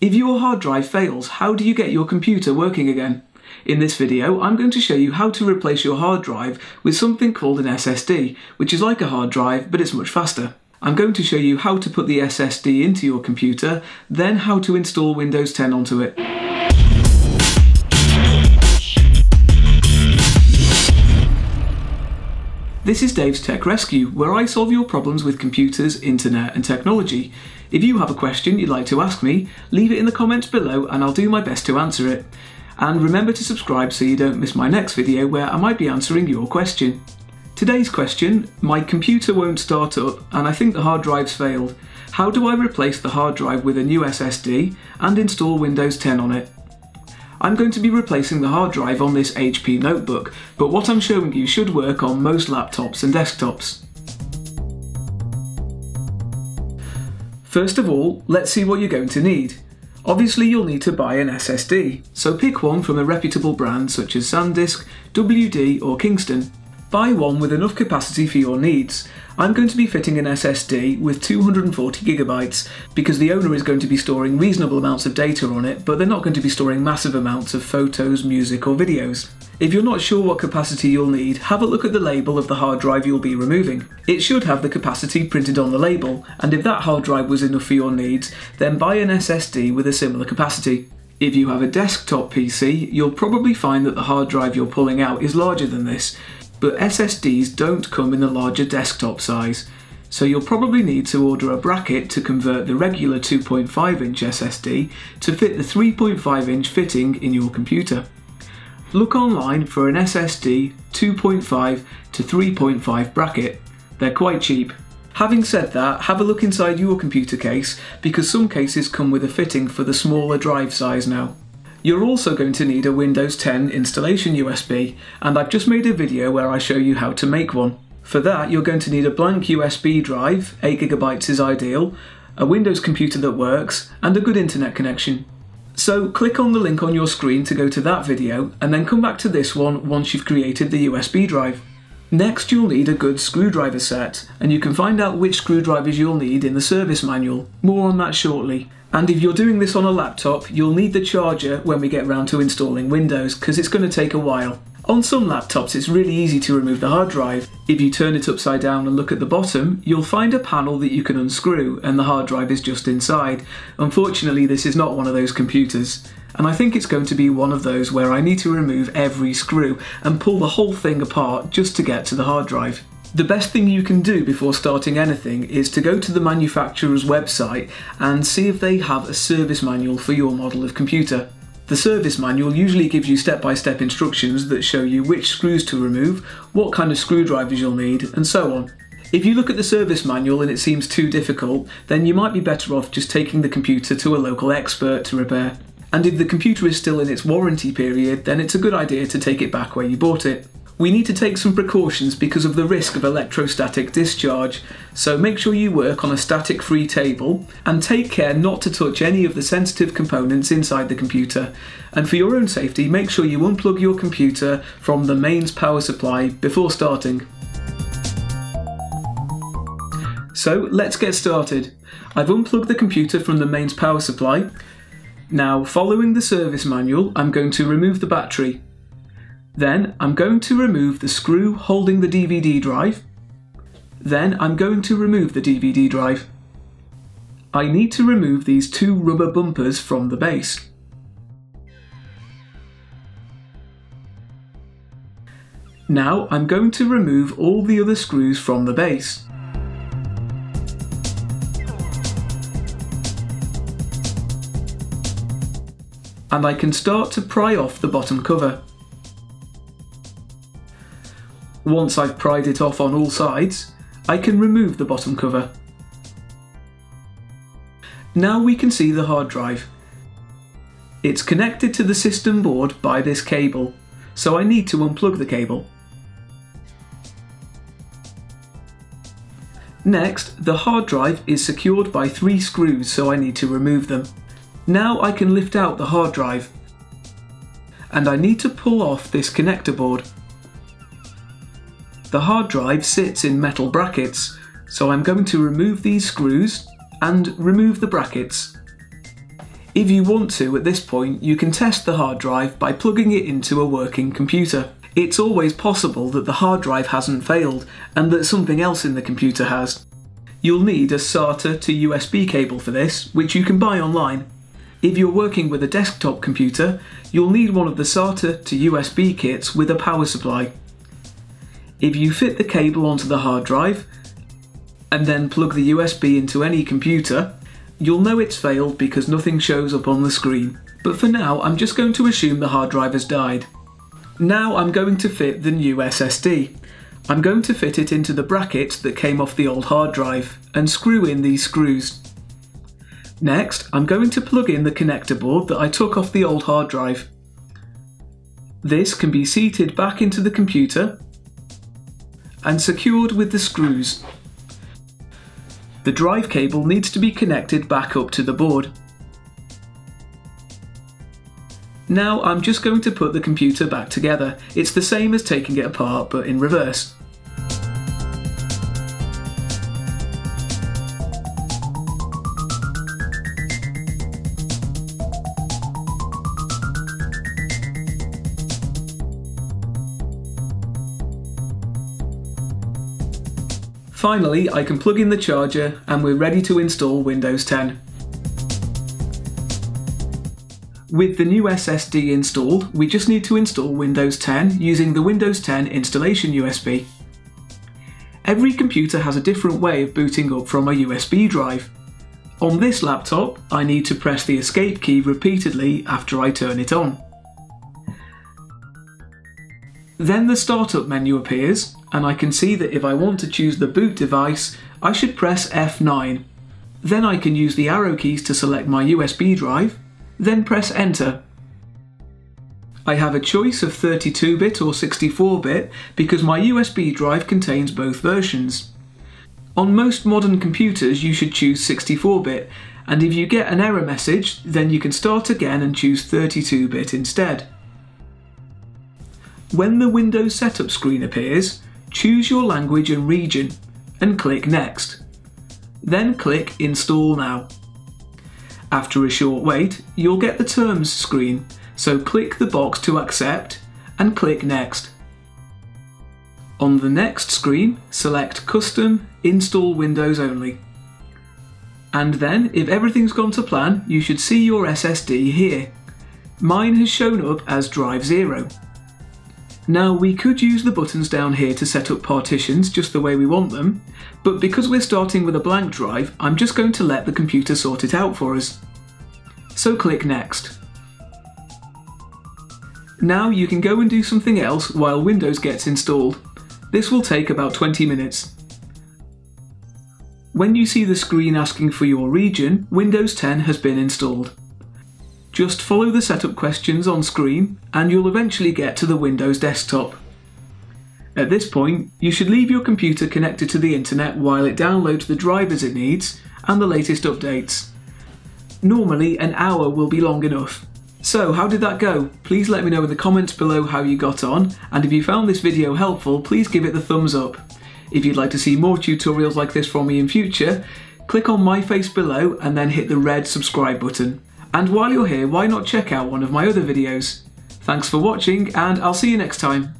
If your hard drive fails, how do you get your computer working again? In this video, I'm going to show you how to replace your hard drive with something called an SSD, which is like a hard drive, but it's much faster. I'm going to show you how to put the SSD into your computer, then how to install Windows 10 onto it. This is Dave's Tech Rescue, where I solve your problems with computers, internet, and technology. If you have a question you'd like to ask me, leave it in the comments below and I'll do my best to answer it. And remember to subscribe so you don't miss my next video where I might be answering your question. Today's question My computer won't start up and I think the hard drive's failed. How do I replace the hard drive with a new SSD and install Windows 10 on it? I'm going to be replacing the hard drive on this HP notebook, but what I'm showing you should work on most laptops and desktops. First of all, let's see what you're going to need. Obviously you'll need to buy an SSD, so pick one from a reputable brand such as SanDisk, WD or Kingston. Buy one with enough capacity for your needs. I'm going to be fitting an SSD with 240GB because the owner is going to be storing reasonable amounts of data on it, but they're not going to be storing massive amounts of photos, music or videos. If you're not sure what capacity you'll need, have a look at the label of the hard drive you'll be removing. It should have the capacity printed on the label, and if that hard drive was enough for your needs, then buy an SSD with a similar capacity. If you have a desktop PC, you'll probably find that the hard drive you're pulling out is larger than this, but SSDs don't come in the larger desktop size, so you'll probably need to order a bracket to convert the regular 2.5 inch SSD to fit the 3.5 inch fitting in your computer. Look online for an SSD 2.5 to 3.5 bracket. They're quite cheap. Having said that, have a look inside your computer case because some cases come with a fitting for the smaller drive size now. You're also going to need a Windows 10 installation USB, and I've just made a video where I show you how to make one. For that, you're going to need a blank USB drive, 8GB is ideal, a Windows computer that works, and a good internet connection. So click on the link on your screen to go to that video, and then come back to this one once you've created the USB drive. Next you'll need a good screwdriver set, and you can find out which screwdrivers you'll need in the service manual. More on that shortly. And if you're doing this on a laptop, you'll need the charger when we get round to installing Windows, because it's going to take a while. On some laptops it's really easy to remove the hard drive. If you turn it upside down and look at the bottom, you'll find a panel that you can unscrew and the hard drive is just inside. Unfortunately this is not one of those computers. And I think it's going to be one of those where I need to remove every screw and pull the whole thing apart just to get to the hard drive. The best thing you can do before starting anything is to go to the manufacturer's website and see if they have a service manual for your model of computer. The service manual usually gives you step-by-step -step instructions that show you which screws to remove, what kind of screwdrivers you'll need, and so on. If you look at the service manual and it seems too difficult, then you might be better off just taking the computer to a local expert to repair. And if the computer is still in its warranty period, then it's a good idea to take it back where you bought it we need to take some precautions because of the risk of electrostatic discharge, so make sure you work on a static free table and take care not to touch any of the sensitive components inside the computer. And for your own safety, make sure you unplug your computer from the mains power supply before starting. So let's get started. I've unplugged the computer from the mains power supply. Now, following the service manual, I'm going to remove the battery. Then I'm going to remove the screw holding the DVD drive. Then I'm going to remove the DVD drive. I need to remove these two rubber bumpers from the base. Now I'm going to remove all the other screws from the base. And I can start to pry off the bottom cover. Once I've pried it off on all sides, I can remove the bottom cover. Now we can see the hard drive. It's connected to the system board by this cable, so I need to unplug the cable. Next, the hard drive is secured by three screws, so I need to remove them. Now I can lift out the hard drive. And I need to pull off this connector board. The hard drive sits in metal brackets, so I'm going to remove these screws and remove the brackets. If you want to at this point, you can test the hard drive by plugging it into a working computer. It's always possible that the hard drive hasn't failed and that something else in the computer has. You'll need a SATA to USB cable for this, which you can buy online. If you're working with a desktop computer, you'll need one of the SATA to USB kits with a power supply. If you fit the cable onto the hard drive and then plug the USB into any computer, you'll know it's failed because nothing shows up on the screen. But for now, I'm just going to assume the hard drive has died. Now I'm going to fit the new SSD. I'm going to fit it into the bracket that came off the old hard drive and screw in these screws. Next, I'm going to plug in the connector board that I took off the old hard drive. This can be seated back into the computer and secured with the screws. The drive cable needs to be connected back up to the board. Now I'm just going to put the computer back together. It's the same as taking it apart but in reverse. Finally, I can plug in the charger and we're ready to install Windows 10. With the new SSD installed, we just need to install Windows 10 using the Windows 10 installation USB. Every computer has a different way of booting up from a USB drive. On this laptop, I need to press the escape key repeatedly after I turn it on. Then the startup menu appears, and I can see that if I want to choose the boot device, I should press F9. Then I can use the arrow keys to select my USB drive, then press enter. I have a choice of 32-bit or 64-bit because my USB drive contains both versions. On most modern computers you should choose 64-bit, and if you get an error message, then you can start again and choose 32-bit instead. When the Windows setup screen appears, choose your language and region and click Next. Then click Install Now. After a short wait, you'll get the Terms screen, so click the box to accept and click Next. On the next screen, select Custom Install Windows Only. And then, if everything's gone to plan, you should see your SSD here. Mine has shown up as Drive 0. Now we could use the buttons down here to set up partitions just the way we want them, but because we're starting with a blank drive, I'm just going to let the computer sort it out for us. So click Next. Now you can go and do something else while Windows gets installed. This will take about 20 minutes. When you see the screen asking for your region, Windows 10 has been installed. Just follow the setup questions on screen and you'll eventually get to the Windows desktop. At this point, you should leave your computer connected to the internet while it downloads the drivers it needs and the latest updates. Normally, an hour will be long enough. So, how did that go? Please let me know in the comments below how you got on, and if you found this video helpful, please give it the thumbs up. If you'd like to see more tutorials like this from me in future, click on my face below and then hit the red subscribe button. And while you're here, why not check out one of my other videos? Thanks for watching, and I'll see you next time.